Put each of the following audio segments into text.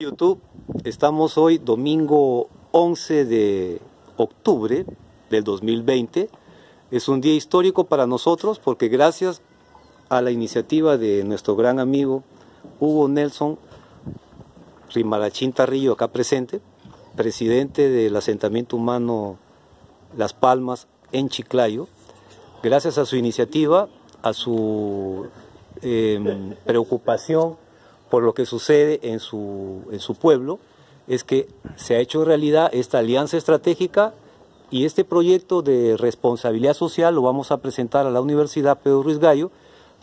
YouTube, estamos hoy domingo 11 de octubre del 2020. Es un día histórico para nosotros porque gracias a la iniciativa de nuestro gran amigo Hugo Nelson Rimarachín Tarrillo, acá presente, presidente del asentamiento humano Las Palmas en Chiclayo, gracias a su iniciativa, a su em, preocupación por lo que sucede en su, en su pueblo, es que se ha hecho realidad esta alianza estratégica y este proyecto de responsabilidad social lo vamos a presentar a la Universidad Pedro Ruiz Gallo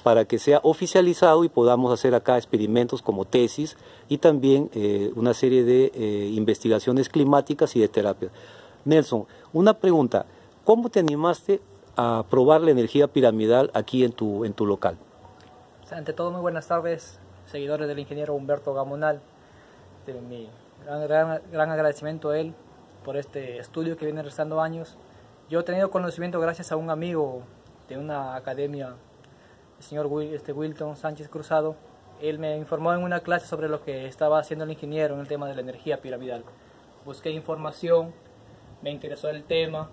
para que sea oficializado y podamos hacer acá experimentos como tesis y también eh, una serie de eh, investigaciones climáticas y de terapia. Nelson, una pregunta, ¿cómo te animaste a probar la energía piramidal aquí en tu, en tu local? Ante todo, muy buenas tardes seguidores del ingeniero Humberto Gamonal. De mi gran, gran, agradecimiento a él por este estudio que viene restando años. Yo he tenido conocimiento gracias a un amigo de una academia, el señor este Wilton Sánchez Cruzado. Él me informó en una clase sobre lo que estaba haciendo el ingeniero en el tema de la energía piramidal. Busqué información, me interesó el tema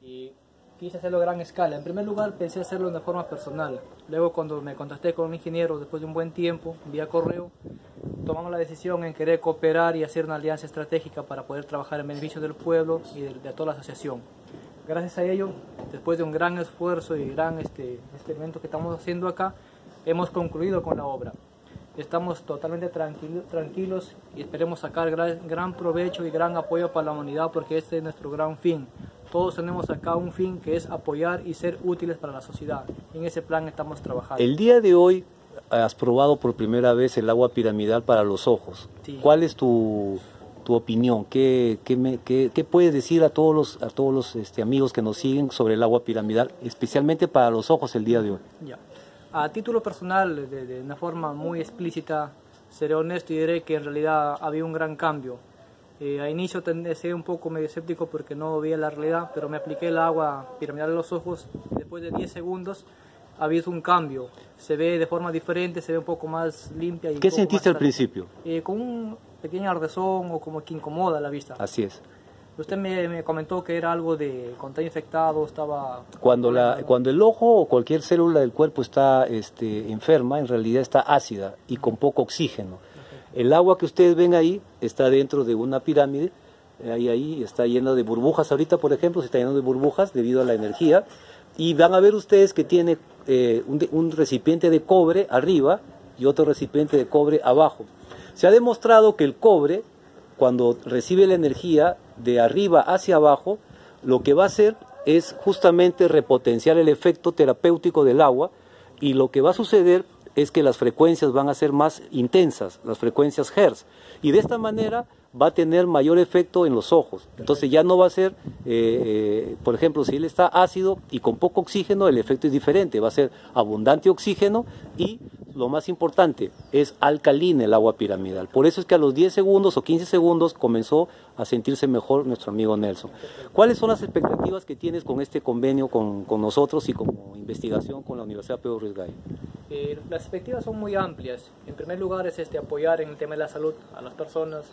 y quise hacerlo a gran escala. En primer lugar pensé hacerlo de forma personal. Luego cuando me contacté con un ingeniero después de un buen tiempo, vía correo, tomamos la decisión en querer cooperar y hacer una alianza estratégica para poder trabajar en beneficio del pueblo y de, toda la asociación. Gracias a ello, después de un gran esfuerzo y gran este, experimento que estamos haciendo acá, hemos concluido con la obra. Estamos totalmente tranquilos y esperemos sacar gran, gran provecho y gran apoyo para la humanidad porque este es nuestro gran fin, todos tenemos acá un fin que es apoyar y ser útiles para la sociedad. En ese plan estamos trabajando. El día de hoy has probado por primera vez el agua piramidal para los ojos. ¿Cuál es tu, tu opinión? ¿Qué, qué, qué, puedes decir a todos los, a todos los este, amigos que nos siguen sobre el agua piramidal, especialmente para los ojos el día de hoy? Ya. A título personal, de, de una forma muy explícita, seré honesto y diré que en realidad había un gran cambio eh, a inicio tendría ser un poco medio escéptico porque no veía la realidad, pero me apliqué el agua piramidal en los ojos. Después de 10 segundos ha habido un cambio. Se ve de forma diferente, se ve un poco más limpia. Y ¿Qué sentiste al principio? Eh, con un pequeño ardezón o como que incomoda la vista. Así es. Usted me, comentó que era algo de contacto infectado, estaba... Cuando, la, cuando el ojo o cualquier célula del cuerpo está este, enferma, en realidad está ácida y con poco oxígeno. El agua que ustedes ven ahí está dentro de una pirámide, ahí, ahí está lleno de burbujas ahorita, por ejemplo, se está llenando de burbujas debido a la energía, y van a ver ustedes que tiene eh, un, un recipiente de cobre arriba y otro recipiente de cobre abajo. Se ha demostrado que el cobre, cuando recibe la energía de arriba hacia abajo, lo que va a hacer es justamente repotenciar el efecto terapéutico del agua y lo que va a suceder es que las frecuencias van a ser más intensas, las frecuencias Hertz, y de esta manera va a tener mayor efecto en los ojos. Entonces ya no va a ser, eh, eh, por ejemplo, si él está ácido y con poco oxígeno, el efecto es diferente, va a ser abundante oxígeno y lo más importante, es alcalina el agua piramidal. Por eso es que a los 10 segundos o 15 segundos comenzó a sentirse mejor nuestro amigo Nelson. ¿Cuáles son las expectativas que tienes con este convenio con, nosotros y como investigación con la Universidad Pedro Ruiz Gallo? Eh, las expectativas son muy amplias. En primer lugar es este, apoyar en el tema de la salud a las personas,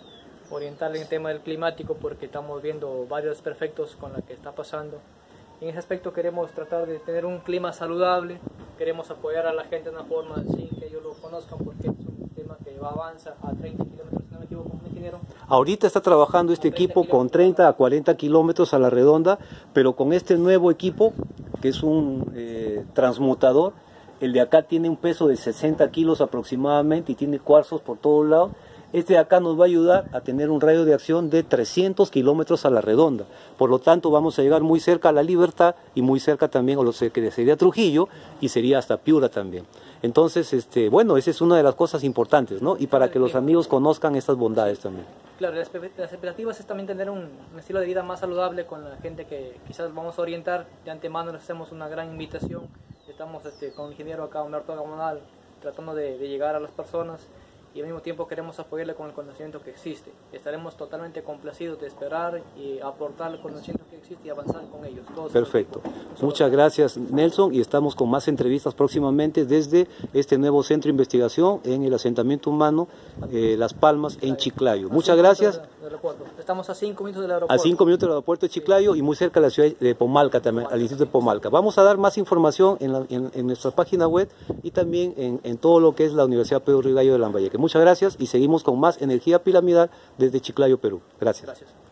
orientar en el tema del climático porque estamos viendo varios perfectos con lo que está pasando. En ese aspecto queremos tratar de tener un clima saludable, queremos apoyar a la gente de una forma sin que ellos lo conozcan porque es un tema que va avanza a 30 kilómetros, no me equivoco, ingeniero. Ahorita está trabajando este equipo con 30 a 40 kilómetros a la redonda, pero con este nuevo equipo, que es un eh, transmutador, el de acá tiene un peso de 60 kilos aproximadamente y tiene cuarzos por todos lados este de acá nos va a ayudar a tener un radio de acción de 300 kilómetros a la redonda. Por lo tanto, vamos a llegar muy cerca a la Libertad y muy cerca también a lo que sería Trujillo y sería hasta Piura también. Entonces, este, bueno, esa es una de las cosas importantes, ¿no? Y para que los amigos conozcan estas bondades también. Claro, las expectativas es también tener un, estilo de vida más saludable con la gente que quizás vamos a orientar. De antemano les hacemos una gran invitación. Estamos este, con el ingeniero acá, Humberto Gamonal, tratando de, de llegar a las personas y al mismo tiempo queremos apoyarle con el conocimiento que existe. Estaremos totalmente complacidos de esperar y aportar el conocimiento que existe y avanzar con ellos. Perfecto. Muchas gracias Nelson y estamos con más entrevistas próximamente desde este nuevo centro de investigación en el asentamiento humano eh, Las Palmas en Chiclayo. Muchas gracias. Estamos a cinco minutos del aeropuerto. A cinco minutos del aeropuerto de Chiclayo y muy cerca de la ciudad de Pomalca también, al Instituto de Pomalca. Vamos a dar más información en, nuestra página web y también en, todo lo que es la Universidad Pedro Rigallo de Lambayeque. Muchas gracias y seguimos con más energía piramidal desde Chiclayo, Perú. Gracias. gracias.